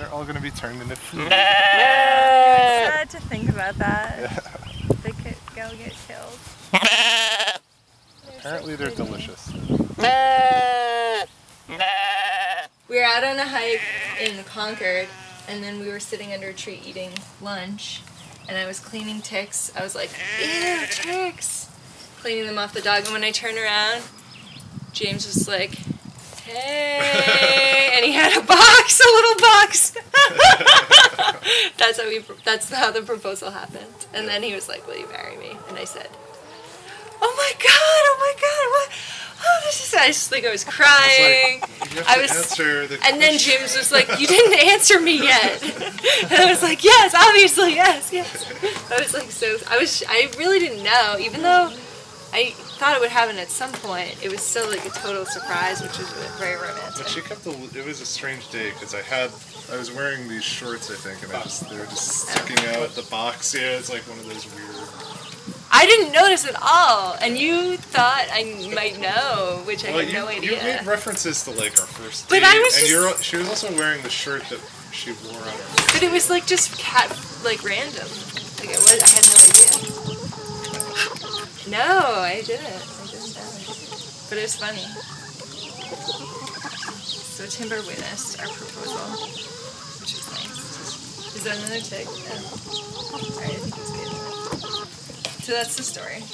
they're all gonna be turned into food. Sad to think about that. They could go get killed. Apparently they're delicious. We were out on a hike in Concord, and then we were sitting under a tree eating lunch, and I was cleaning ticks. I was like, ew, ticks! Cleaning them off the dog, and when I turned around, James was like, hey, and he had a box, a little box. That's how we. That's how the proposal happened. And then he was like, "Will you marry me?" And I said, "Oh my god! Oh my god! What? Oh, this is." I just think I was crying. You have I to was the and then. James was like, "You didn't answer me yet," and I was like, "Yes, obviously, yes, yes." I was like, so I was, I really didn't know, even though I thought it would happen at some point. It was still like a total surprise, which was very romantic. But she kept the. It was a strange day because I had. I was wearing these shorts, I think, and I just they were just sticking out the box. Yeah, it's like one of those weird. I didn't notice at all, and you thought I might know, which I Well, had you, no you idea. made references to like our first But I was and just- you're. She was also wearing the shirt that she wore on her. But it was like just cat, like random. Like I was, I had no idea. No, I didn't. I didn't. But it was funny. So Timber witnessed our proposal, which was nice. Is that another tick? Oh. Alright, I think it's good. So that's the story.